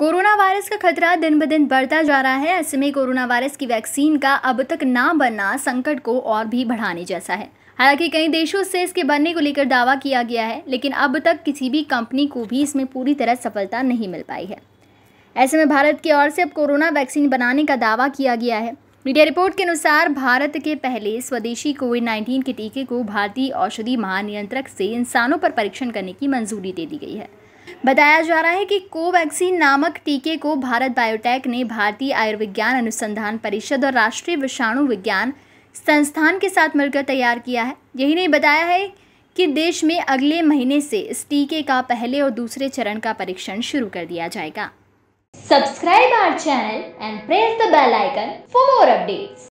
Corona virus का खतरा दिन ब दिन बढ़ता जा रहा है। ऐसे में कोरोना वायरस की वैक्सीन का अब तक ना बनना, संकट को और भी बढ़ाने जैसा है। हालाँकि कई देशों से इसके बनने को लेकर दावा किया गया है, लेकिन अब तक किसी भी कंपनी को भी इसमें पूरी तरह सफलता नहीं मिल पाई है। ऐसे में भारत की ओर से अब कोरोना वैक्सीन बनाने का दावा किया गया है। मीडिया रिपोर्ट के अनुसार, भारत के पहले स्वदेशी कोविड 19 के टीके को भारतीय औषधि महानियंत्रक से इंसानों पर परीक्षण करने की मंजूरी दे दी गई है। बताया जा रहा है कि कोवैक्सीन नामक टीके को भारत बायोटेक ने भारतीय आयुर्विज्ञान अनुसंधान परिषद और राष्ट्रीय विषाणु विज्ञान संस्थान के साथ मिलकर तैयार किया है यही नहीं बताया है कि देश में अगले महीने से इस टीके का पहले और दूसरे चरण का परीक्षण शुरू कर दिया जाएगा Subscribe our channel and press the bell icon for more updates.